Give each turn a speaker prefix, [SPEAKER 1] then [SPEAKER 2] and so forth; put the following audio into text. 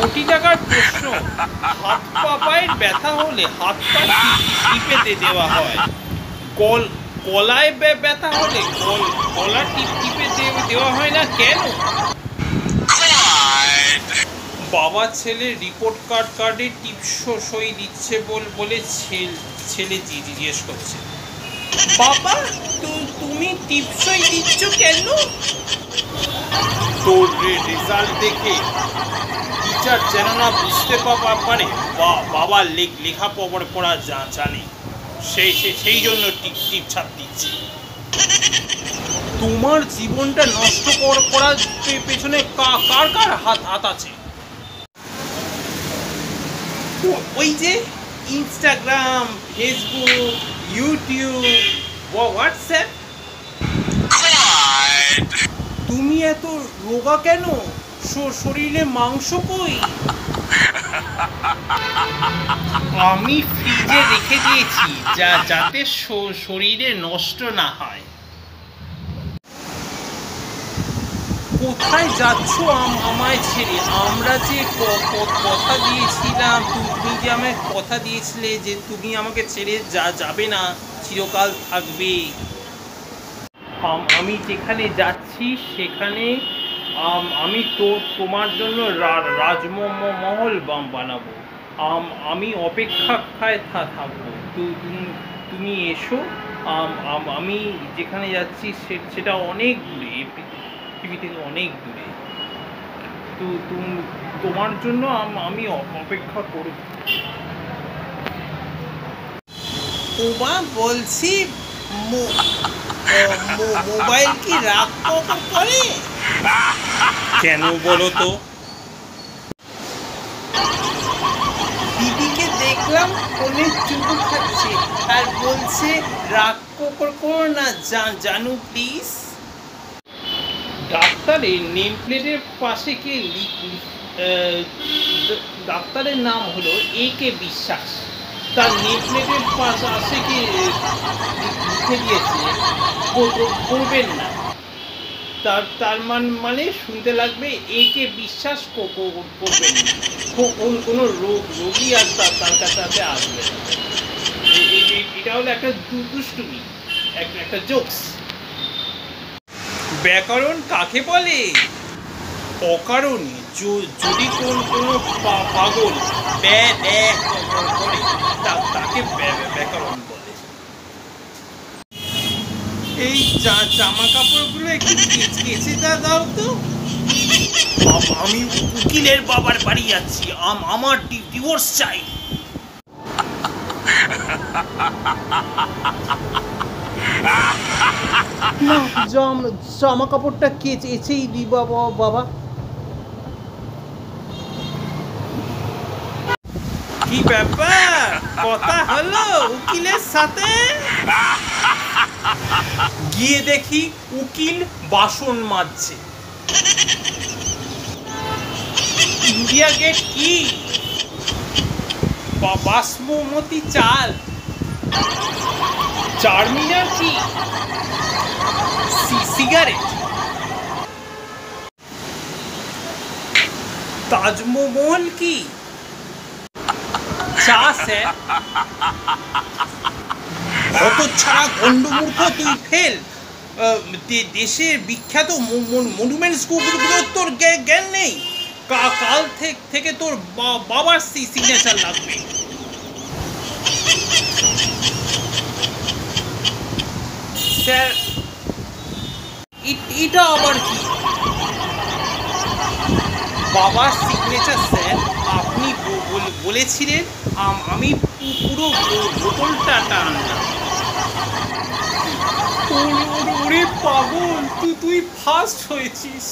[SPEAKER 1] কোটি টাকার প্রশ্ন। হাত পা পায়ের ব্যথা হলে হাত পা টি- টিপে দে- দেওয়া হয়। কল, কলায় ব্যথা হলে কল, কলা টিপ টিপে দেওয়া হয় না কেন? বাবা ছেলে রিপোর্ট কার্ড কার্ডে টিপস সই দিচ্ছে বল বলে ছেল- জিজ্ঞেস করছে। বাবা তুমি টিপসই দিচ্ছ কেন? তোর রেজাল্ট দেখে টিচার যেন না বুঝতে পারে, বা বাবা লেখ পড়া যা জানে সেই সেই জন্য টিপ ছাপ দিচ্ছে। তোমার জীবনটা নষ্ট কর- করার পেছনে কার কার হাত হাত আছে? ওই যে ইনস্টাগ্রাম ফেসবুক ইউটিউব হোয়াটসঅ্যাপ তুমি এত রোগা কেন? শরীরে মাংস কই? আমি ফ্রিজে রেখে দিয়েছি যা যাতে শরীরে নষ্ট না হয়। কোথায় যাচ্ছ আম- আমায় ছেড়ে? আমরা যে কথা দিয়েছিলাম তুমি যে আমায় কথা দিয়েছিলে যে তুমি আমাকে ছেড়ে যা যাবে না চিরকাল থাকবে। আম- যেখানে যাচ্ছি সেখানে, আম- তো তোমার জন্য রাজমহল বাম- বানাবো। আম- অপেক্ষায় থাকব। তুমি- এসো। আম- যেখানে যাচ্ছি সেটা অনেক দূরে পৃথিবী থেকে অনেক দূরে। তো, তুম- তোমার জন্য আমি অপেক্ষা করব। ওমা বলছি মোবাইল কি রাগ ক- করে কেন বলো তো? দিদিকে দেখলাম ফোনে চুমু খাচ্ছে আর বলছে রাগ ক- করো না জানু প্লিজ ডাক্তারের নেম প্লেটের পাশে কে ডাক্তারের নাম হলো এ কে বিশ্বাস। তার নেম প্লেটের পাশে কে লিখে দিয়েছে করবেন না। তার তার মান মানে শুনতে লাগবে এ কে বিশ্বাস করবেন না। কোন- রোগ, রোগী আর তার তার কাছে আসবে এটা হলো একটা দুষ্টুমি একটা জোকস। ব্যাকরণ কাকে বলে? অকারণে যদি কোন, কোনো পাগল, ব্যা ব্যা করে তাকে ব্যা- ব্যা- ব্যাকরণ বলে। এই জামা কাপড়গুলো একটু কেচে দা দাও তো। আমি উকিলের বাবার বাড়ি যাচ্ছি। আম- আমার ডিভোর্স চাই। না জাম- জামা কাপড়টা কেচেই দি বাবা বাবা। কি ব্যাপার? কথা হলো উকিলের সাথে? গিয়ে দেখি উকিল বাসন মাজছে। ইন্ডিয়া গেট কি? বাসমতি চাল? চারমিনার কি? সিগারেট? তাজমহল কি? চা স্যার। অত ছাড়া গন্ডমূর্খ তুই ফেল। দেশের বিখ্যাত মনুমেন্টসগুলোর তোর জ্ঞান নেই। কাল থেকে তোর বাবার সিগনেচার লাগবে। স্যার এটা আবার কি? বাবার সিগনেচার স্যার, আপনি বলেছিলেন, আমি পুরো বোতলটা টানলাম। ওরে পাগল তুই তুই ফার্স্ট হয়েছিস।